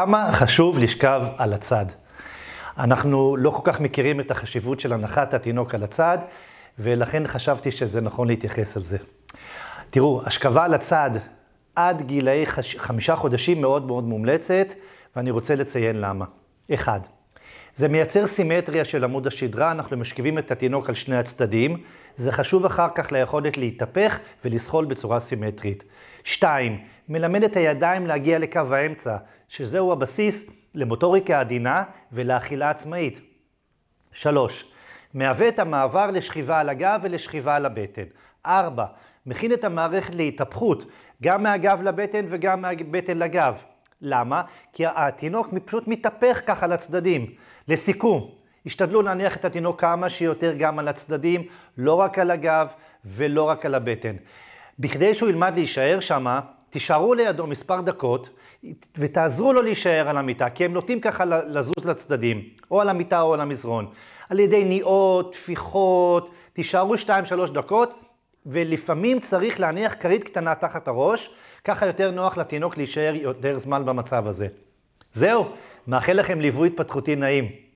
למה חשוב לשכב על הצד? אנחנו לא כל כך מכירים את החשיבות של הנחת התינוק על הצד, ולכן חשבתי שזה נכון להתייחס על זה. תראו, השכבה על הצד עד גילאי חמישה חודשים מאוד מאוד מומלצת, ואני רוצה לציין למה. אחד, זה מייצר סימטריה של עמוד השדרה, אנחנו משכיבים את התינוק על שני הצדדים, זה חשוב אחר כך ליכולת להתהפך ולזחול בצורה סימטרית. שתיים, מלמד את הידיים להגיע לקו האמצע, שזהו הבסיס למוטוריקה עדינה ולאכילה עצמאית. שלוש, מהווה את המעבר לשכיבה על הגב ולשכיבה על הבטן. ארבע, מכין את המערכת להתהפכות, גם מהגב לבטן וגם מהבטן לגב. למה? כי התינוק פשוט מתהפך ככה לצדדים. לסיכום, השתדלו להניח את התינוק כמה שיותר גם על הצדדים, לא רק על הגב ולא רק על הבטן. בכדי שהוא ילמד להישאר שם, תישארו לידו מספר דקות ותעזרו לו להישאר על המיטה, כי הם נוטים ככה לזוז לצדדים, או על המיטה או על המזרון. על ידי ניעות, טפיחות, תישארו 2-3 דקות, ולפעמים צריך להניח כרית קטנה תחת הראש, ככה יותר נוח לתינוק להישאר יותר זמן במצב הזה. זהו, מאחל לכם ליווי התפתחותי נעים.